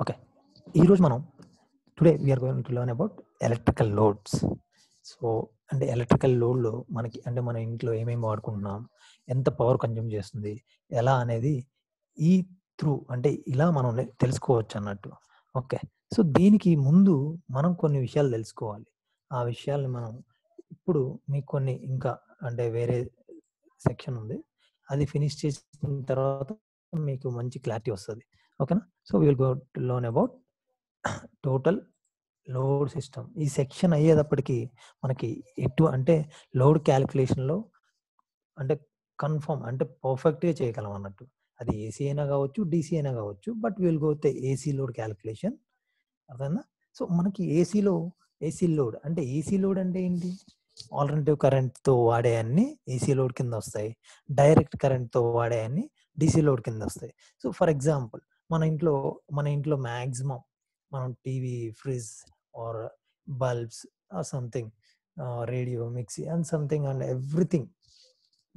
Okay. ఈరోజు మనం today we are going to learn about electrical loads so అంటే electrical లోడ్లో మనకి అంటే మన ఇంట్లో ఏమేమి వాడుకుంటున్నాం ఎంత పవర్ కన్జ్యూమ్ చేస్తుంది ఎలా అనేది ఈ త్రూ అంటే ఇలా మనం తెలుసుకోవచ్చు అన్నట్టు. ఓకే. సో దీనికి ముందు మనం కొన్ని విషయాలు తెలుసుకోవాలి. ఆ విషయాల్ని మనం ఇప్పుడు మీకు కొన్ని ఇంకా అంటే వేరే సెక్షన్ ఉంది. అది ఫినిష్ చేసిన తర్వాత మీకు మంచి క్లారిటీ వస్తుంది. ఓకేనా? So will go learn about total load system ఈ సెక్షన్ అయ్యేటప్పటికి మనకి ఎటు అంటే లోడ్ క్యాలిక్యులేషన్లో అంటే కన్ఫర్మ్ అంటే పర్ఫెక్ట్గా చేయగలం అన్నట్టు. అది ఏసీ అయినా కావచ్చు డీసీ అయినా కావచ్చు but will go AC load calculation అర్థమైందా? సో మనకి ఏసీలో ఏసీ లోడ్ అంటే ఏసీ లోడ్ అంటే ఏంటి? ఆల్టర్నేటివ్ కరెంట్తో వాడే అన్ని ఏసీ లోడ్ కింద వస్తాయి. డైరెక్ట్ కరెంట్తో వాడే అన్ని డీసీ లోడ్ కింద వస్తాయి. సో ఫర్ ఎగ్జాంపుల్ మన ఇంట్లో మన ఇంట్లో మ్యాక్సిమం మనం TV fridge or bulbs or something radio mixie and something and everything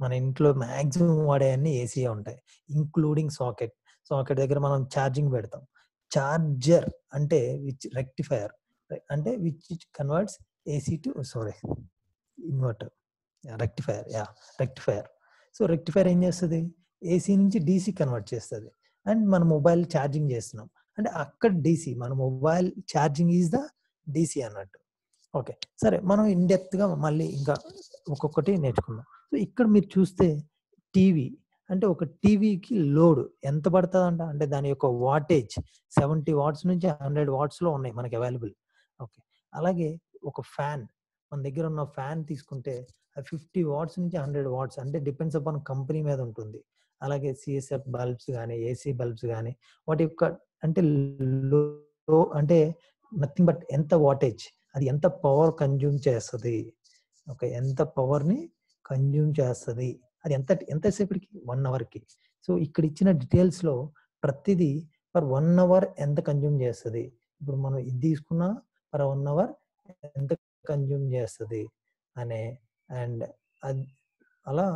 మన ఇంట్లో మ్యాక్సిమం వాడేవన్నీ ఏసీయే ఏసీ ఉంటాయి. Including socket. సాకెట్ దగ్గర మనం ఛార్జింగ్ పెడతాం. చార్జర్ అంటే విచ్ రెక్టిఫైయర్ అంటే which converts AC to sorry inverter. Rectifier. Yeah rectifier. So rectifier ఏం చేస్తుంది? ఏసీ నుంచి డీసీ కన్వర్ట్ చేస్తుంది. అండ్ మన మొబైల్ ఛార్జింగ్ చేస్తున్నాం. అంటే అక్కడ డీసీ మన mobile charging is the DC అన్నట్టు. ఓకే. సరే మనం ఇన్గా మళ్ళీ ఇంకా ఒక్కొక్కటి నేర్చుకుందాం. సో ఇక్కడ మీరు చూస్తే టీవీ అంటే ఒక టీవీకి లోడ్ ఎంత పడుతుంది అంట అంటే దాని యొక్క వాటేజ్ సెవెంటీ వాట్స్ నుంచి హండ్రెడ్ వాట్స్లో ఉన్నాయి మనకి అవైలబుల్. ఓకే. అలాగే ఒక ఫ్యాన్ మన దగ్గర ఉన్న ఫ్యాన్ తీసుకుంటే ఫిఫ్టీ వాట్స్ నుంచి హండ్రెడ్ వాట్స్ అంటే డిపెండ్స్ అపాన్ కంపెనీ మీద ఉంటుంది. అలాగే సిఎస్ఎఫ్ బల్బ్స్ కానీ ఏసీ బల్బ్స్ కానీ వాటి యొక్క అంటే లో అంటే నథింగ్ బట్ ఎంత వాటేజ్ అది ఎంత పవర్ కన్జ్యూమ్ చేస్తుంది ఓకే ఎంత పవర్ని కన్జ్యూమ్ చేస్తుంది అది ఎంత ఎంతసేపటికి వన్ అవర్కి. సో ఇక్కడ ఇచ్చిన డీటెయిల్స్లో ప్రతిదీ పర్ వన్ అవర్ ఎంత కన్జ్యూమ్ చేస్తుంది? ఇప్పుడు మనం ఇది తీసుకున్నా పర్ వన్ అవర్ ఎంత కన్జ్యూమ్ చేస్తుంది? అనే అండ్ అలా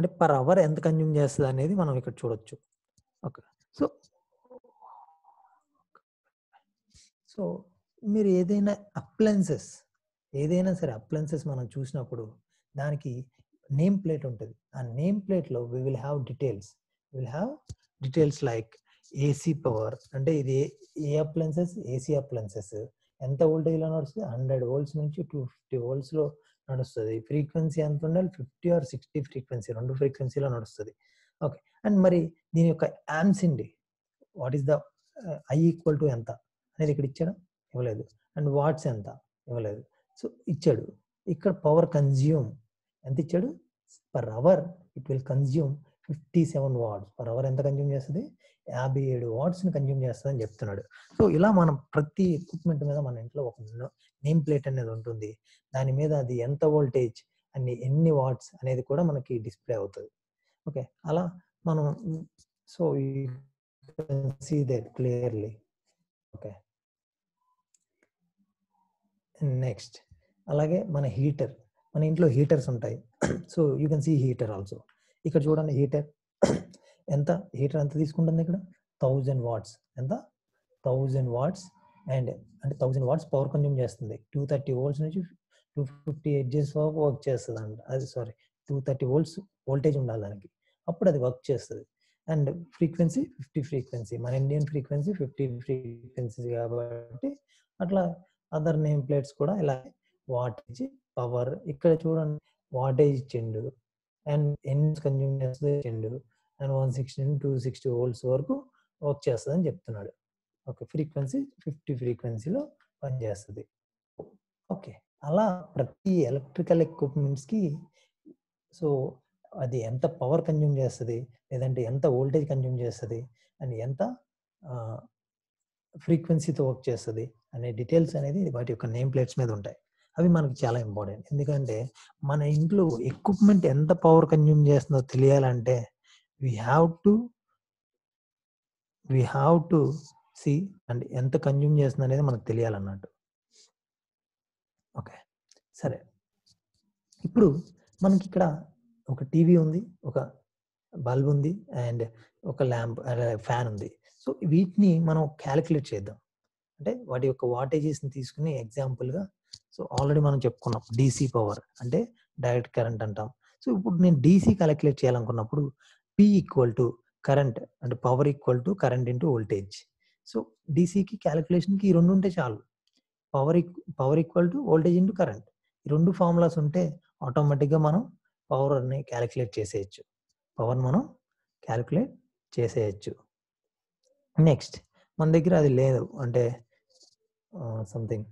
అంటే పర్ అవర్ ఎంత కన్జ్యూమ్ చేస్తుంది అనేది మనం ఇక్కడ చూడొచ్చు. ఓకే. సో సో మీరు ఏదైనా అప్లయన్సెస్ ఏదైనా సరే అప్లయన్సెస్ మనం చూసినప్పుడు దానికి నేమ్ ప్లేట్ ఉంటుంది. ఆ నేమ్ ప్లేట్లో we will have details will have details like AC power అంటే ఇది ఏ- ఏ అప్లయన్సెస్? AC appliances. ఎంత వోల్టేజ్లో నడుస్తుంది? హండ్రెడ్ వోల్ట్స్ నుంచి టూ ఫిఫ్టీ వోల్ట్స్లో నడుస్తుంది. ఫ్రీక్వెన్సీ ఎంత ఉండాలి? ఫిఫ్టీ ఆర్ సిక్స్టీ ఫ్రీక్వెన్సీ రెండు ఫ్రీక్వెన్సీలో నడుస్తుంది. ఓకే. అండ్ మరి దీని యొక్క amps indie what is the I equal to ఎంత అనేది ఇక్కడ ఇచ్చాడు? ఇవ్వలేదు. అండ్ వాట్స్ ఎంత? ఇవ్వలేదు. సో ఇచ్చాడు. ఇక్కడ పవర్ కన్జ్యూమ్ ఎంత ఇచ్చాడు? Per hour it will consume fifty seven watts per hour ఎంత కన్జ్యూమ్ చేస్తుంది? యాభై ఏడు వాట్స్ని కన్జ్యూమ్ చేస్తుంది అని చెప్తున్నాడు. సో ఇలా మనం ప్రతి ఎక్విప్మెంట్ మీద మన ఇంట్లో ఒక నేమ్ ప్లేట్ అనేది ఉంటుంది. దాని మీద అది ఎంత వోల్టేజ్ అన్ని ఎన్ని వాట్స్ అనేది కూడా మనకి డిస్ప్లే అవుతుంది. ఓకే? అలా మనం so see that clearly okay? Next అలాగే మన హీటర్ మన ఇంట్లో హీటర్స్ ఉంటాయి. So you can see heater also ఇక్కడ చూడండి హీటర్. ఎంత? హీటర్ ఎంత తీసుకుంటుంది ఇక్కడ? Thousand watts. ఎంత? Thousand watts. అండ్ అంటే థౌజండ్ వాట్స్ పవర్ కన్జ్యూమ్ చేస్తుంది. టూ థర్టీ వోల్ట్స్ నుంచి టూ ఫిఫ్టీ ఎడ్జెస్ వరకు వర్క్ చేస్తుంది అంట అది sorry two thirty volts voltage ఉండాలి దానికి. అప్పుడు అది వర్క్ చేస్తుంది. And frequency fifty frequency. మన ఇండియన్ ఫ్రీక్వెన్సీ ఫిఫ్టీ ఫ్రీక్వెన్సీ కాబట్టి అట్లా అదర్ నేమ్ ప్లేట్స్ కూడా ఇలా వాటేజ్ పవర్ ఇక్కడ చూడండి వాటేజ్ ఇచ్చిండు. అండ్ ఎన్ని కన్జ్యూమ్ చేస్తుంది ఇచ్చిండు and one sixty two sixty volts వరకు వర్క్ చేస్తుంది అని చెప్తున్నాడు. ఓకే ఫ్రీక్వెన్సీ ఫిఫ్టీ ఫ్రీక్వెన్సీలో పనిచేస్తుంది ఓకే అలా ప్రతి ఎలక్ట్రికల్ ఎక్విప్మెంట్స్కి సో అది ఎంత పవర్ కన్జ్యూమ్ చేస్తుంది? లేదంటే ఎంత వోల్టేజ్ కన్జ్యూమ్ చేస్తుంది? అండ్ ఎంత ఫ్రీక్వెన్సీతో వర్క్ చేస్తుంది? అనే డీటెయిల్స్ అనేది వాటి యొక్క నేమ్ ప్లేట్స్ మీద ఉంటాయి. అవి మనకి చాలా ఇంపార్టెంట్. ఎందుకంటే మన ఇంట్లో ఎక్విప్మెంట్ ఎంత పవర్ కన్జ్యూమ్ చేస్తుందో తెలియాలంటే we have to we have to see and ఎంత కన్జ్యూమ్ చేస్తుంది అనేది మనకు తెలియాలన్నట్టు. ఓకే. సరే. ఇప్పుడు మనకి ఇక్కడ ఒక టీవీ ఉంది ఒక బల్బ్ ఉంది అండ్ ఒక ల్యాంప్ ఫ్యాన్ ఉంది. సో వీటిని మనం క్యాలిక్యులేట్ చేద్దాం. అంటే వాటి యొక్క వాటేజెస్ని తీసుకుని ఎగ్జాంపుల్గా సో ఆల్రెడీ మనం చెప్పుకున్నాం డీసీ పవర్ అంటే డైరెక్ట్ కరెంట్ అంటాం. సో ఇప్పుడు నేను డీసీ క్యాలిక్యులేట్ చేయాలనుకున్నప్పుడు పి ఈక్వల్ టు కరెంట్ అంటే power equal to current into voltage so డీసీకి క్యాలిక్యులేషన్కి ఈ రెండు ఉంటే చాలు. Power power equal to voltage into current ఈ రెండు ఫార్ములాస్ ఉంటే ఆటోమేటిక్గా మనం పవర్ని క్యాలిక్యులేట్ చేసేయచ్చు. పవర్ మనం క్యాలిక్యులేట్ చేసేయచ్చు. నెక్స్ట్ మన దగ్గర అది లేదు. అంటే సంథింగ్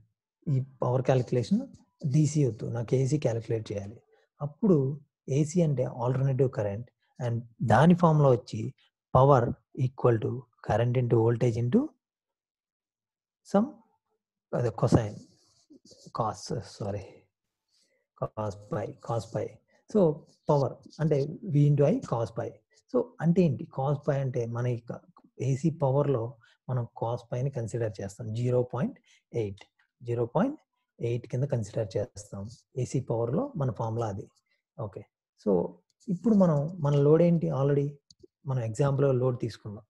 ఈ పవర్ క్యాలిక్యులేషన్ డీసీ వద్దు. నాకు ఏసీ క్యాలిక్యులేట్ చేయాలి. అప్పుడు ఏసీ అంటే ఆల్టర్నేటివ్ కరెంట్ అండ్ దాని ఫామ్లో వచ్చి power equal to current into voltage into some అదే cosine. Cos sorry. Cos phi cos phi. So power అంటే V into I cos phi. So అంటే ఏంటి? కాస్ పై అంటే మన ఏసీ పవర్లో మనం కాస్ పైని కన్సిడర్ చేస్తాం. Zero point eight. Zero point eight కింద కన్సిడర్ చేస్తాం. ఏసీ పవర్లో మన ఫార్ములా అది. ఓకే. సో ఇప్పుడు మనం మన లోడ్ ఏంటి? ఆల్రెడీ మనం ఎగ్జాంపుల్ లోడ్ తీసుకుందాం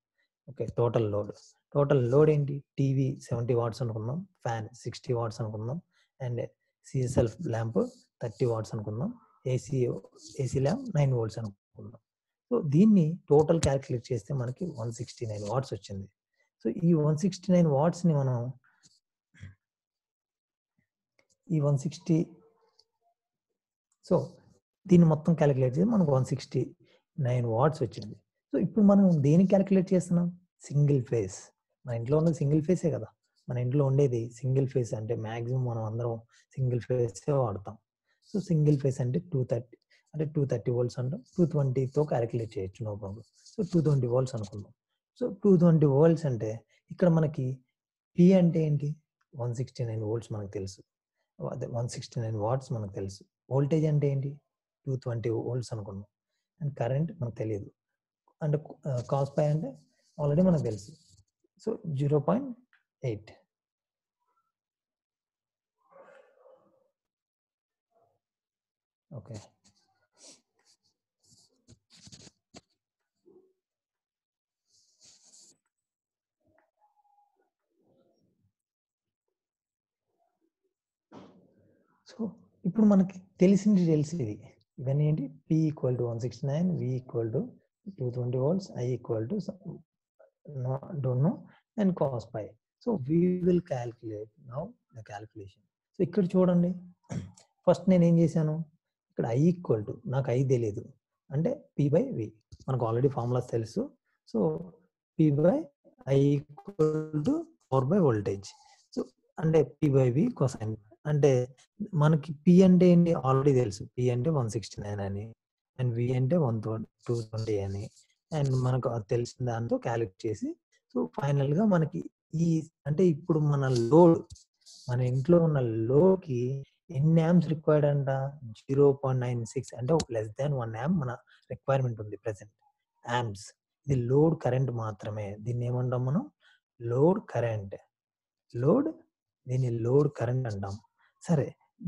okay total load. Total load ఏంటి? టీవీ సెవెంటీ వాట్స్ అనుకుందాం ఫ్యాన్ సిక్స్టీ వాట్స్ అనుకుందాం and CSL lamp thirty watts అనుకుందాం AC AC lamp nine volts అనుకుందాం సో దీన్ని టోటల్ క్యాలిక్యులేట్ చేస్తే మనకి వన్ సిక్స్టీ నైన్ వాట్స్ వచ్చింది. సో ఈ వన్ సిక్స్టీ నైన్ వాట్స్ని మనం ఈ వన్ సిక్స్టీ. సో దీన్ని మొత్తం క్యాలిక్యులేట్ చేసి మనకు వన్ సిక్స్టీ నైన్ వాట్స్ వచ్చింది. సో ఇప్పుడు మనం దేని క్యాలిక్యులేట్ చేస్తున్నాం? Single phase. మన ఇంట్లో ఉన్నది సింగిల్ ఫేసే కదా. మన ఇంట్లో ఉండేది సింగిల్ ఫేస్ అంటే మ్యాక్సిమం మనం అందరం సింగిల్ ఫేసే వాడతాం. సో సింగిల్ ఫేస్ అంటే టూ థర్టీ అంటే టూ థర్టీ వోల్ట్స్ అంటాం. టూ ట్వంటీతో క్యాలిక్యులేట్ చేయొచ్చు no problem. So two twenty volts అనుకుందాం. సో టూ ట్వంటీ వోల్ట్స్ అంటే ఇక్కడ మనకి పి అంటే ఏంటి? వన్ సిక్స్టీ నైన్ వోల్ట్స్ మనకు తెలుసు. అదే వన్ సిక్స్టీ నైన్ వాట్స్ మనకు తెలుసు. వోల్టేజ్ అంటే ఏంటి? టూ ట్వంటీ వోల్ట్స్ అనుకున్నాం. అండ్ కరెంట్ మనకు తెలియదు. అండ్ కాస్ పై అంటే ఆల్రెడీ మనకు తెలుసు. So zero point eight okay so ఇప్పుడు మనకి తెలిసిన డీటెయిల్స్ ఇవన్నీ ఏంటి? P equal to one sixty nine V equal to two twenty volts I equal to don't know and cos phi so we will calculate now the calculation so ఇక్కడ చూడండి. First నేను ఏం చేశాను? ఇక్కడ ఐ ఈక్వల్ టు నాకు I తెలియదు అంటే P by V మనకు ఆల్రెడీ ఫార్ములాస్ తెలుసు. So P by I equal to four by voltage so అంటే పి బై వి కొసైన్ అంటే మనకి పి అంటే ఏంటి ఆల్రెడీ తెలుసు. పి అంటే వన్ సిక్స్టీ నైన్ అని అండ్ వి అంటే వన్ టూ ట్వంటీ అని అండ్ మనకు అది తెలిసిన దాంతో క్యాలిక్యులేట్ చేసి సో ఫైనల్గా మనకి ఈ అంటే ఇప్పుడు మన లోడ్ మన ఇంట్లో ఉన్న లోడ్కి ఎన్ని యామ్స్ రిక్వైర్డ్ అంట? జీరో పాయింట్ నైన్ సిక్స్ అంటే ఒక లెస్ దాన్ వన్ యామ్ మన రిక్వైర్మెంట్ ఉంది ప్రెసెంట్ యామ్స్ ఇది లోడ్ కరెంట్ మాత్రమే. దీన్ని ఏమంటాం మనం? Load current. లోడ్ దీన్ని లోడ్ కరెంట్ అంటాం. సరే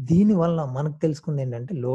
దీని వల్ల మనకు తెలుసుకుంది ఏంటంటే లో